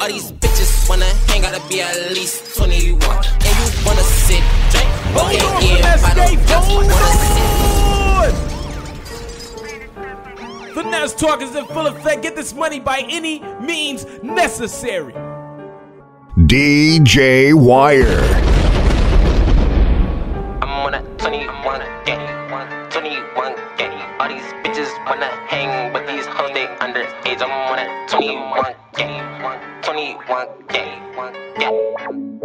All these bitches wanna hang, gotta be at least 21. And you wanna sit, drink, but Hold on, can't get by no finesse Wanna sit. Finesse talk is in full effect. Get this money by any means necessary. DJ Wire. I'm on a 21 gang, 21 gang. All these bitches wanna hang, but these hoes they underage. I'm on a 21 gang, 21 gang, gang.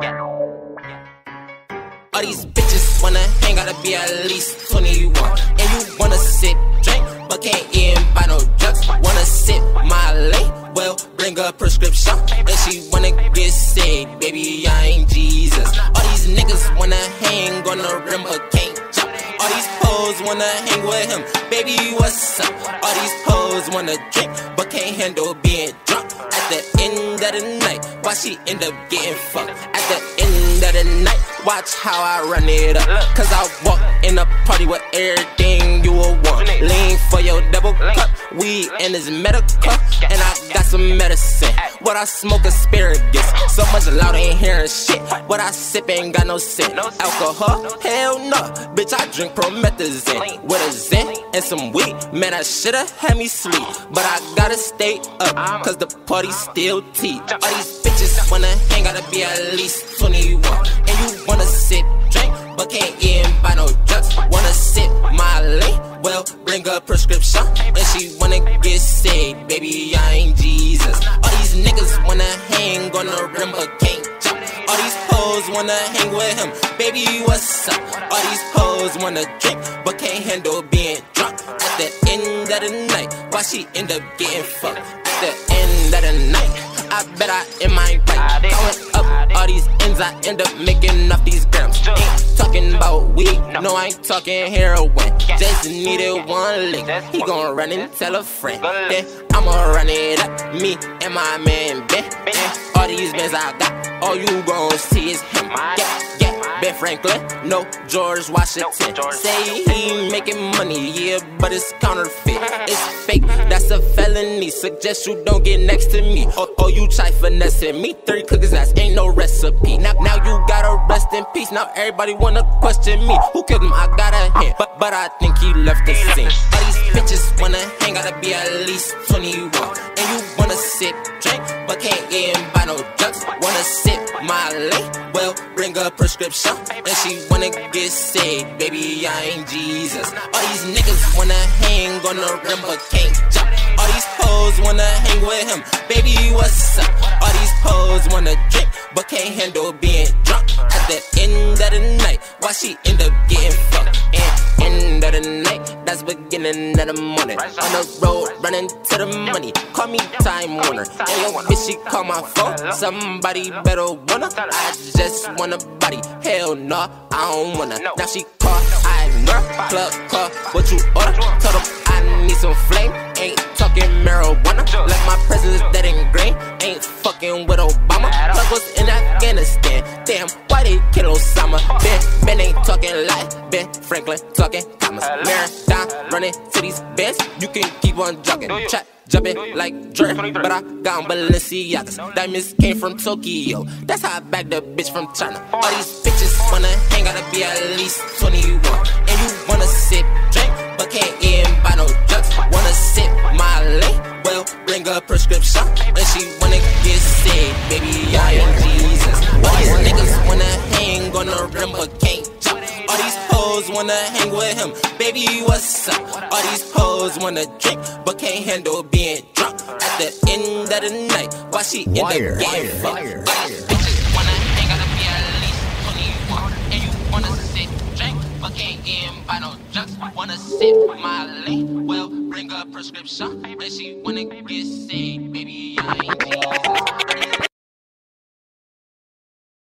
All these bitches wanna hang, gotta be at least 21. And you wanna sip, drink, but can't even buy no drugs. Wanna sip my lay, well, bring a prescription. And she wanna get sick, baby, I ain't Jesus. All these niggas wanna hang on the rim, but can't jump. All these hoes wanna hang with him, baby, what's up? All these hoes wanna drink, but can't handle being drunk. At the end of the night, why she end up getting fucked? At the end of the night, watch how I run it up. Cause I walk in a party with everything you will want. Lean for your double cup, weed and it's medical. And I got some medicine. What I smoke asparagus. So much loud ain't hearing shit. What I sip ain't got no scent. Alcohol? Hell no. Bitch, I drink promethazine with a zen and some weed. Man, I shoulda had me sleep. But I gotta stay up, cause the party still tea. All these bitches wanna hang, gotta be at least 21. And you a. And she wanna get sick, baby, I ain't Jesus. All these niggas wanna hang on the rim, but can't jump. All these hoes wanna hang with him, baby, what's up? All these hoes wanna drink, but can't handle being drunk. At the end of the night, why she end up getting fucked? At the end of the night, I bet I am my right. Going up all these ends, I end up making off these grams. Ain't talking about weed, no, I ain't talking heroin. Jason needed one lick, he gon' run and tell a friend. Then I'ma run it up, me and my man Ben. And all these bands I got, all you gon' see is him. Yeah, yeah, Ben Franklin, no George Washington. Say he making money, yeah, but it's counterfeit. It's fake, that's a felony. Suggest you don't get next to me. Oh, oh you try finessing me. Three cookies, that's ain't no recipe. Now, now you gotta rest in peace. Now everybody wanna question me. Who killed him? I got a hint, but but I think he left the scene. All these bitches wanna hang, gotta be at least 21. And you wanna sip, drink, but can't even buy no drugs. Wanna sip my lay? Well, bring a prescription. And she wanna get sick, baby, I ain't Jesus. All these niggas wanna hang on the rim, but can't jump. These hoes wanna hang with him, baby, what's up? All these hoes wanna drink, but can't handle being drunk. At the end of the night, why she end up getting fucked? And end of the night, that's beginning of the morning. On the road, running to the money. Call me Time Warner. And yo, bitch, she call my phone. Somebody better wanna. I just wanna body. Hell no, I don't wanna. Now she call, I ignore. Club call, what you order? Told them I need some flame. Fucking with Obama. Was in Afghanistan. Damn, why they kill Osama? Ben, Ben ain't talking like Ben Franklin talking commas. Marathon running to these beds. You can keep on jogging. Chat jumping like Jordan, but I got Balenciagas. Diamonds came from Tokyo. That's how I bagged the bitch from China. All these bitches wanna hang, gotta be at least 21. And you wanna sip, drink, but can't even prescription. And she wanna get sick, baby, I am Jesus. All these niggas wanna hang on the rim, but can't jump. All these hoes wanna hang with him, baby, what's up? All these hoes wanna drink, but can't handle being drunk. At the end of the night, why she end up getting wire, fucked? All these bitches wanna hang, be at least 21. And you wanna sit, drink, but can't even buy no drugs. Wanna sip my lay? Bring a prescription. And she wanna get sick, baby, I ain't Jesus.